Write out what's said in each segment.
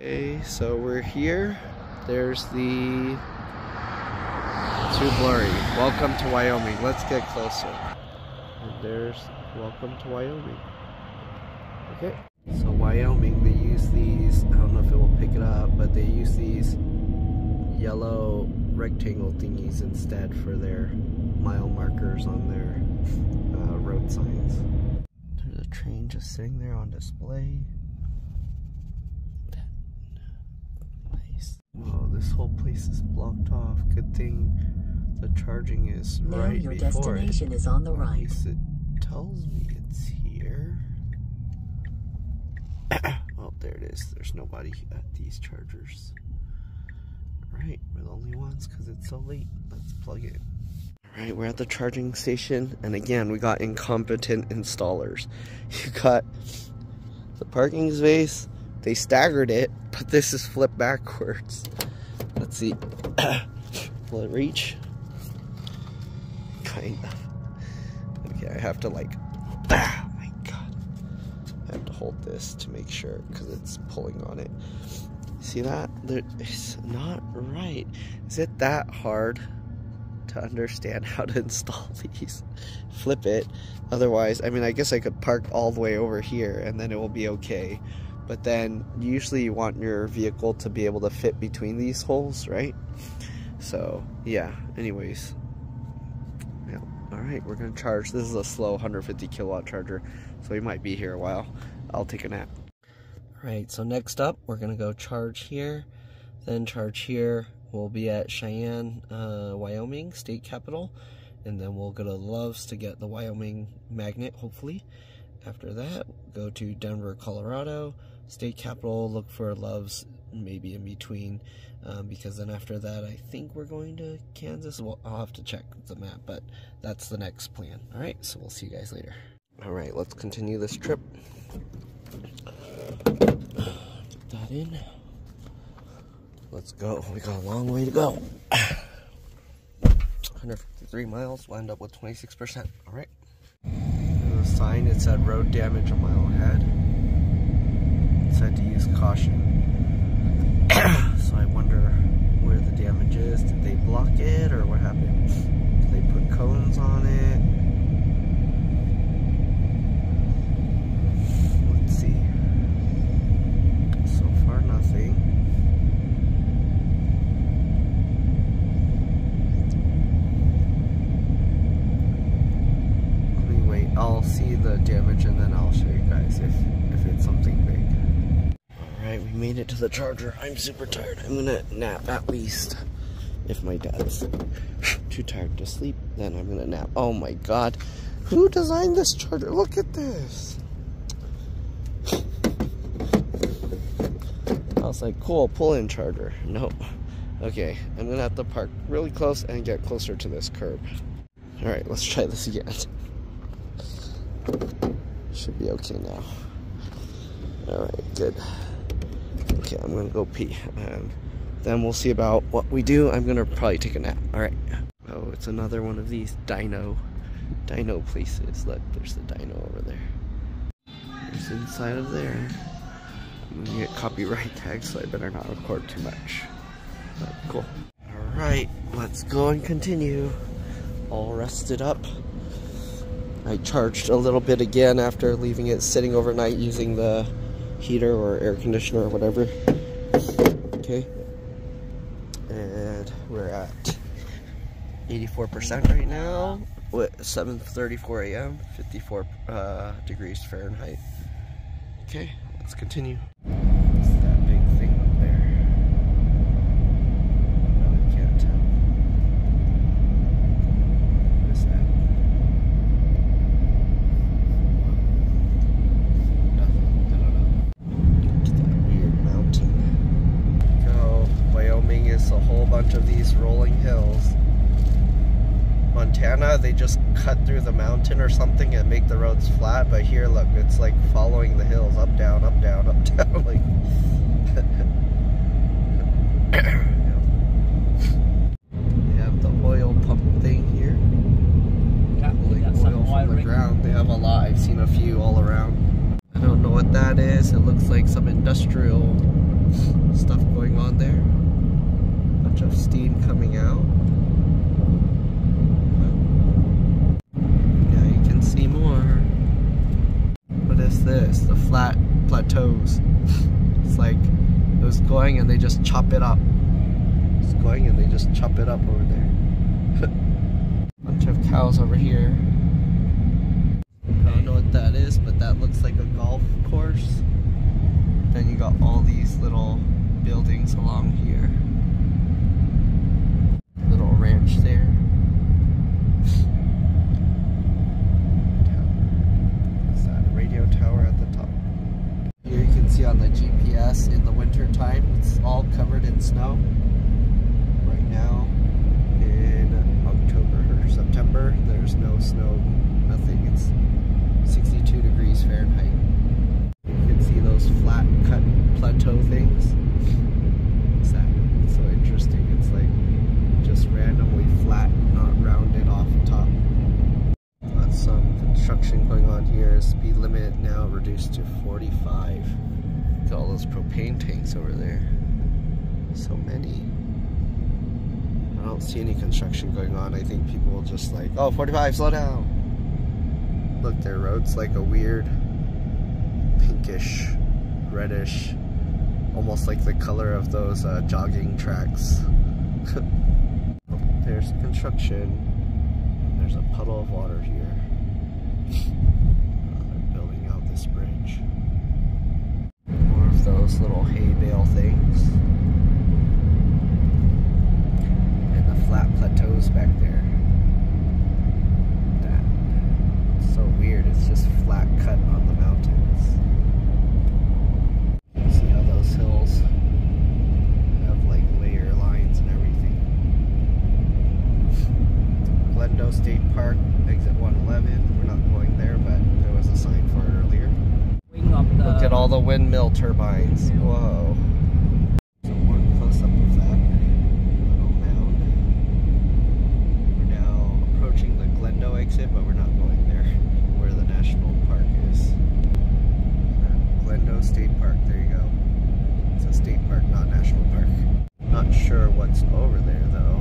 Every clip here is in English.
Okay, so we're here. There's the too blurry. Welcome to Wyoming. Let's get closer. And there's welcome to Wyoming. Okay. So Wyoming, they use these. I don't know if it will pick it up, but they use these yellow rectangle thingies instead for their mile markers on their uh, road signs. There's a train just sitting there on display. Oh, this whole place is blocked off. Good thing the charging is Now right your before it. destination is on the Or at right. least it tells me it's here. oh, there it is. There's nobody at these chargers. Right, we're the only ones because it's so late. Let's plug it. Alright, we're at the charging station, and again, we got incompetent installers. You got the parking space, they staggered it, but this is flipped backwards. Let's see. Will it reach? Kind of. Okay, I have to like. Ah, my god. I have to hold this to make sure because it's pulling on it. See that? It's not right. Is it that hard to understand how to install these? Flip it. Otherwise, I mean, I guess I could park all the way over here and then it will be okay. But then usually you want your vehicle to be able to fit between these holes, right? So, yeah, anyways. Yeah. All right, we're going to charge. This is a slow 150 kilowatt charger, so we might be here a while. I'll take a nap. All right, so next up, we're going to go charge here, then charge here. We'll be at Cheyenne, uh, Wyoming, state capital, and then we'll go to Love's to get the Wyoming magnet, hopefully. After that, go to Denver, Colorado, state capital, look for Love's maybe in between, um, because then after that, I think we're going to Kansas. Well, I'll have to check the map, but that's the next plan. All right, so we'll see you guys later. All right, let's continue this trip. Get that in. Let's go. We got a long way to go. 153 miles. End up with 26%. All right. A sign. It said road damage a mile ahead. It said to use caution. so I wonder where the damage is. Did they block it or what happened? Did they put cones on it? Let's see. So far, nothing. Let. I'll see the damage and then I'll show you guys if, if it's something big. Alright, we it to the charger. I'm super tired. I'm gonna nap at least. If my dad's too tired to sleep, then I'm gonna nap. Oh my god. Who designed this charger? Look at this. I was like, cool, pull-in charger. Nope. Okay, I'm gonna have to park really close and get closer to this curb. All right, let's try this again. Should be okay now. All right, good. Okay, I'm gonna go pee, and then we'll see about what we do. I'm gonna probably take a nap. All right. Oh, it's another one of these dino, dino places. Look, there's the dino over there. There's inside of there. I'm gonna get copyright tags, so I better not record too much. But cool. Alright, let's go and continue. All rested up. I charged a little bit again after leaving it sitting overnight using the heater or air conditioner or whatever. Okay. And we're at 84% right now. What 7:34 a.m. 54 uh, degrees Fahrenheit. Okay, let's continue. What's that big thing up there? No, I can't tell. What is that? Nothing. I don't know. It's that weird mountain. Go. Wyoming is a whole bunch of these rolling hills. Montana, they just cut through the mountain or something and make the roads flat. But here, look, it's like following the hills up, down, up, down, up, down. like, they have the oil pump thing here. Yeah, Pulling that's oil some from the wiring. ground. They have a lot. I've seen a few all around. I don't know what that is. It looks like some industrial on there. Bunch of steam coming out. Yeah, you can see more. What is this? The flat plateaus. it's like it was going and they just chop it up. It's going and they just chop it up over there. Bunch of cows over here. I don't know what that is, but that looks like a golf course. Then you got all these little buildings along here. Little ranch there. What's that? A radio tower at the top. Here you can see on the GPS in the winter time, it's all covered in snow. Right now, in October or September, there's no snow, nothing. It's 62 degrees Fahrenheit. You can see those flat cut plateau things. What's that? It's so interesting. It's like just randomly flat, not rounded off top. Got some construction going on here. Speed limit now reduced to 45. Got all those propane tanks over there. So many. I don't see any construction going on. I think people will just like, oh, 45, slow down. Look, their road's like a weird pinkish, reddish, almost like the color of those uh, jogging tracks. There's construction. There's a puddle of water here. Uh, they're building out this bridge. Those little hay bale things. And the flat plateaus back there. That. It's so weird. It's just flat cut on the mountains. See how those hills have like layer lines and everything. Glendo State Park, exit 111. We're not going there, but there was a sign for it earlier. Wing up the. Look at all the windmill turbines. Whoa. So one close up of that little mound. We're now approaching the Glendo exit, but we're not going there where the national park is. Glendo State Park, there you go. It's a state park, not national park. Not sure what's over there though.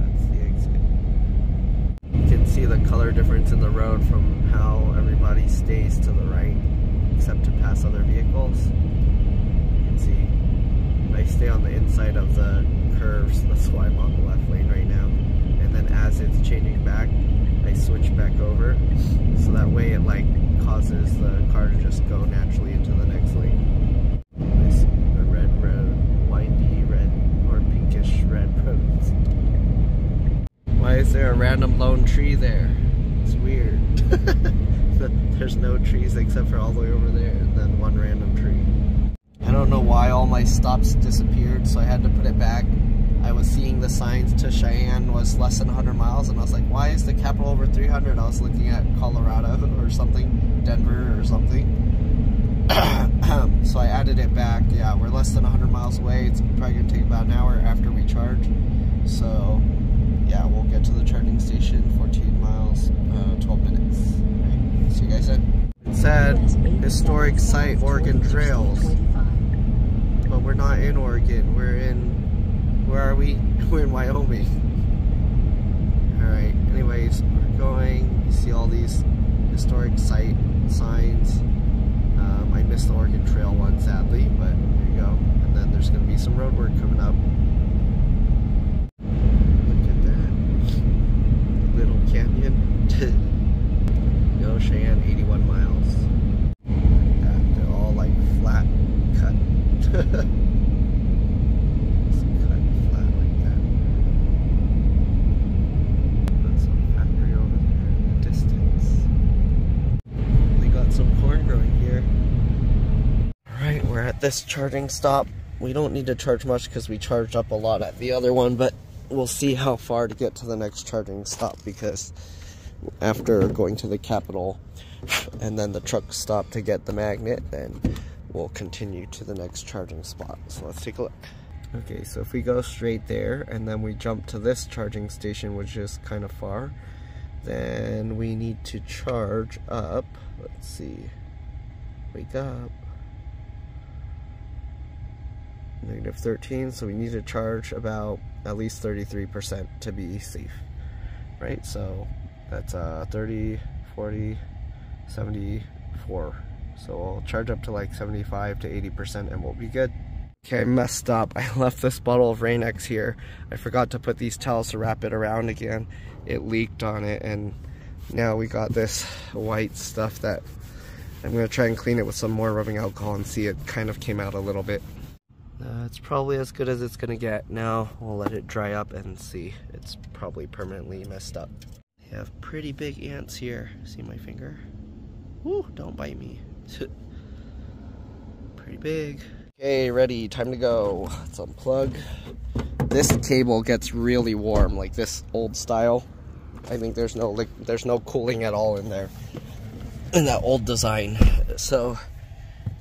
That's the exit. You can see the color difference in the road from how everybody stays to the right, except to pass other vehicles. You can see I stay on the inside of the curves, that's why I'm on the left lane right now. And then as it's changing back, I switch back over, so that way it like causes the car to just go naturally into the is there a random lone tree there? It's weird. There's no trees except for all the way over there and then one random tree. I don't know why all my stops disappeared, so I had to put it back. I was seeing the signs to Cheyenne was less than 100 miles, and I was like, why is the capital over 300? I was looking at Colorado or something, Denver or something. so I added it back. Yeah, we're less than 100 miles away. It's probably going to take about an hour after we charge. So, yeah, we'll get to the charging station, 14 miles, uh, 12 minutes. Right. See you guys then. It said historic site Oregon Trails, but we're not in Oregon. We're in, where are we? We're in Wyoming. Alright, anyways, we're going. You see all these historic site signs. Um, I missed the Oregon Trail one, sadly, but there you go. And then there's going to be some road work coming up. Look at that. Little canyon. Yo, Cheyenne, 81 miles. That, they're all like flat cut. Flat like that. Some over there distance. Got some corn growing here. Alright, we're at this charging stop. We don't need to charge much because we charged up a lot at the other one, but we'll see how far to get to the next charging stop because after going to the capital and then the truck stop to get the magnet, then we'll continue to the next charging spot. So let's take a look. Okay, so if we go straight there and then we jump to this charging station, which is kind of far, then we need to charge up. Let's see. Wake up. negative 13 so we need to charge about at least 33% to be safe right? So that's uh 30 40 74 so I'll charge up to like 75 to 80% and we'll be good. Okay I messed up. I left this bottle of Rain-X here. I forgot to put these towels to wrap it around again. It leaked on it and now we got this white stuff that I'm gonna try and clean it with some more rubbing alcohol and see it kind of came out a little bit uh, it's probably as good as it's gonna get. Now we'll let it dry up and see. It's probably permanently messed up. You have pretty big ants here. See my finger? Woo, don't bite me. pretty big. Okay, ready, time to go. Let's unplug. This cable gets really warm, like this old style. I think there's no like there's no cooling at all in there. In that old design. So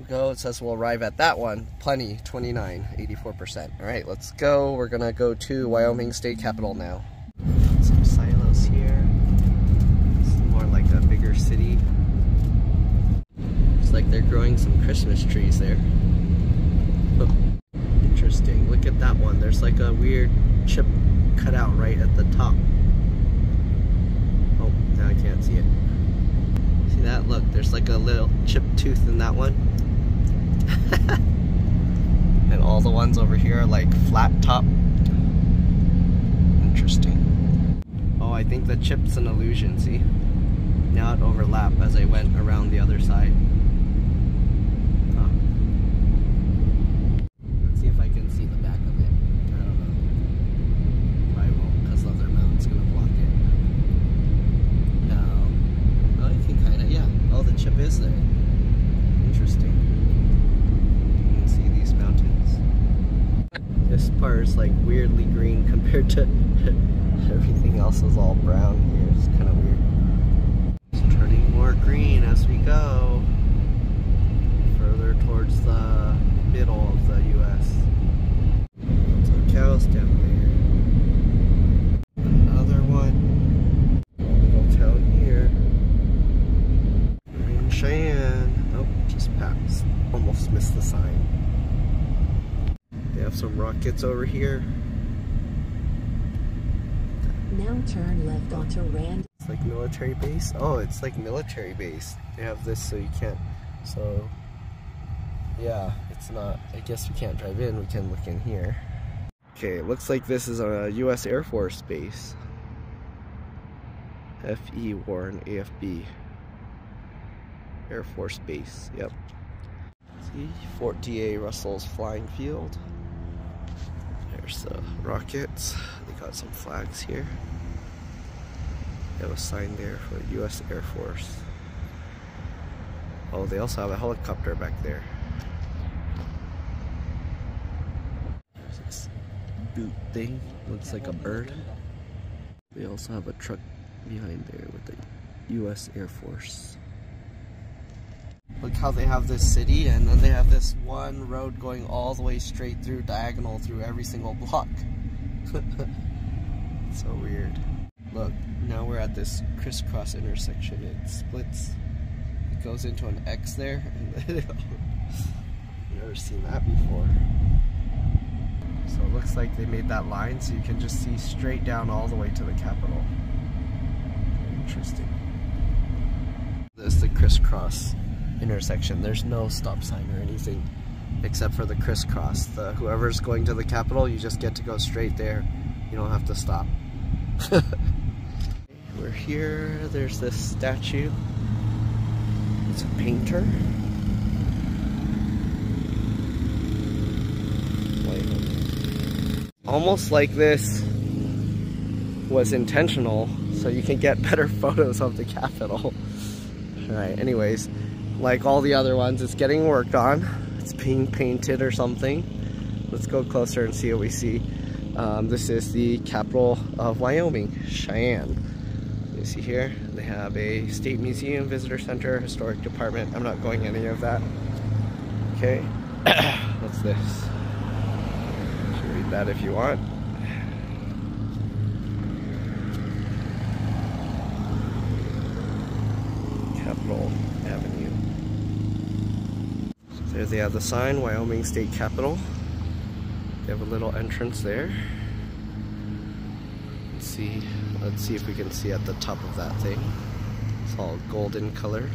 go. It says we'll arrive at that one. Plenty, 29, 84%. All right, let's go. We're gonna go to Wyoming State Capitol now. Some silos here. It's more like a bigger city. Looks like they're growing some Christmas trees there. Oh, interesting. Look at that one. There's like a weird chip cut out right at the top. Oh, now I can't see it. See that? Look, there's like a little chip tooth in that one. and all the ones over here are like flat top. Interesting. Oh, I think the chip's an illusion, see? Now it overlapped as I went around the other side. Let's see if I can see the back of it. I don't know. Probably won't because leather mount's gonna block it. No. Oh, you can kinda, yeah. Oh, the chip is there. Interesting. This part is like weirdly green compared to everything else is all brown here. It's kind of weird. It's turning more green as we go further towards the middle of the U.S. Lots of cows down there. Another one. Little town here. We're in Cheyenne. Oh, just passed. Almost missed the sign. They have some rockets over here. Now turn left onto Rand. It's like military base. Oh, it's like military base. They have this so you can't, so yeah, it's not, I guess we can't drive in, we can look in here. Okay, it looks like this is a U.S. Air Force base. F.E. Warren, AFB. Air Force Base, yep. See, Fort D.A. Russell's Flying Field. There's the rockets. They got some flags here. They have a sign there for U.S. Air Force. Oh, they also have a helicopter back there. There's this boot thing. Looks like a bird. They also have a truck behind there with the U.S. Air Force. Look how they have this city and then they have this one road going all the way straight through diagonal through every single block. so weird. Look, now we're at this crisscross intersection. It splits, it goes into an X there. Never seen that before. So it looks like they made that line so you can just see straight down all the way to the Capitol. Interesting. This is the crisscross intersection. There's no stop sign or anything except for the crisscross. The whoever's going to the Capitol, you just get to go straight there. You don't have to stop. We're here. There's this statue. It's a painter. Almost like this was intentional so you can get better photos of the Capitol. Alright, anyways, like all the other ones, it's getting worked on. It's being painted or something. Let's go closer and see what we see. Um, this is the capital of Wyoming, Cheyenne. You see here, they have a state museum, visitor center, historic department. I'm not going any of that. Okay, what's this? You read that if you want. Avenue. They have the sign, Wyoming State Capitol. They have a little entrance there. Let's see. Let's see if we can see at the top of that thing. It's all golden color.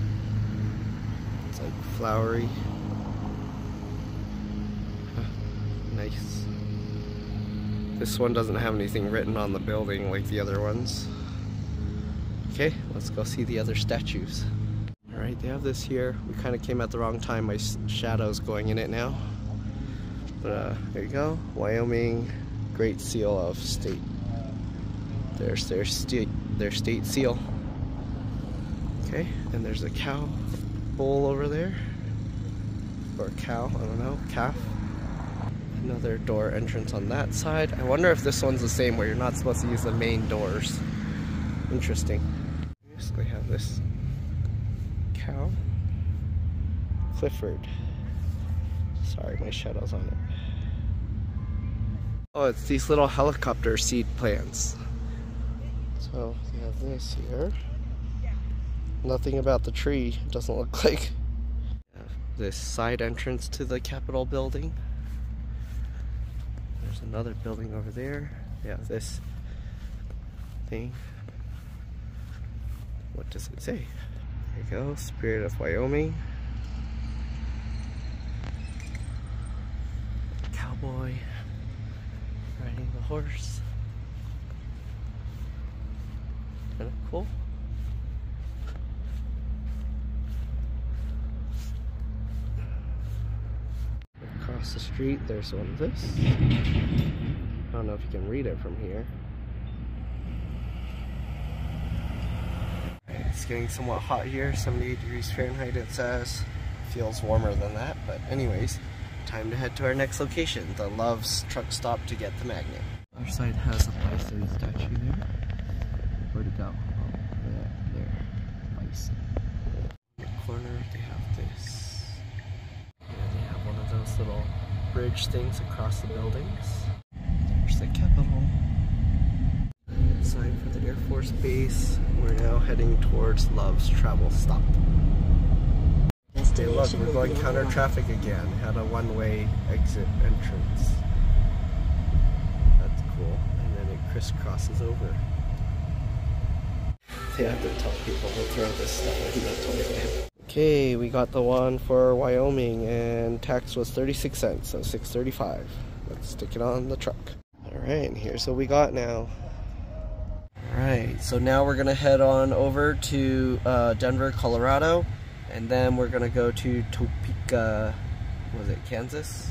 It's like flowery. Huh, Nice. This one doesn't have anything written on the building like the other ones. Okay, let's go see the other statues. Alright, they have this here. We kind of came at the wrong time. My shadow's going in it now. But uh, there you go. Wyoming Great Seal of State. There's their state their state seal. Okay, and there's a cow bull over there. Or cow, I don't know, calf. Another door entrance on that side. I wonder if this one's the same where you're not supposed to use the main doors. Interesting. Basically have this cow. Clifford. Sorry, my shadow's on it. Oh, it's these little helicopter seed plants. So they have this here. Nothing about the tree. It doesn't look like. This side entrance to the Capitol building. There's another building over there. Yeah, this thing. What does it say? There you go, Spirit of Wyoming. Cowboy riding the horse. Kind of cool. Across the street, there's one of this. I don't know if you can read it from here. It's getting somewhat hot here, 78 degrees Fahrenheit it says. Feels warmer than that, but anyways, time to head to our next location, the Love's truck stop to get the magnet. Our side has a bison statue there. Where'd it go? Oh, yeah, there. Bison. In the corner, they have this. Yeah, they have one of those little bridge things across the buildings. There's the Capitol. Sign for the Air Force Base. We're now heading towards Love's travel stop. Hey, look, we're going counter traffic again. Had a one-way exit entrance. That's cool. And then it crisscrosses over. They have to tell people to throw this stuff in the toilet. Okay, we got the one for Wyoming, and tax was 36 cents, so 6.35. Let's stick it on the truck. All right, and here's what we got now. All right, so now we're gonna head on over to uh, Denver, Colorado, and then we're gonna go to Topeka, was it Kansas?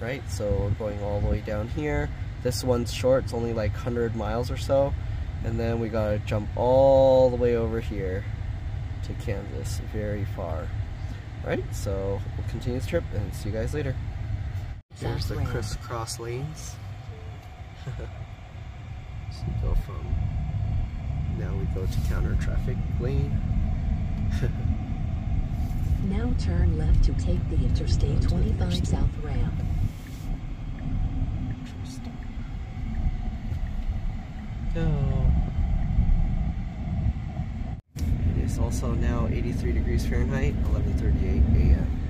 Right, so we're going all the way down here. This one's short, it's only like 100 miles or so, and then we gotta jump all the way over here to Kansas, very far. Right, so we'll continue this trip and see you guys later. Here's the crisscross lanes. so go from now we go to counter traffic lane. Now turn left to take the Interstate 25 South ramp. Interesting. Go. It is also now 83 degrees Fahrenheit, 11:38 a.m.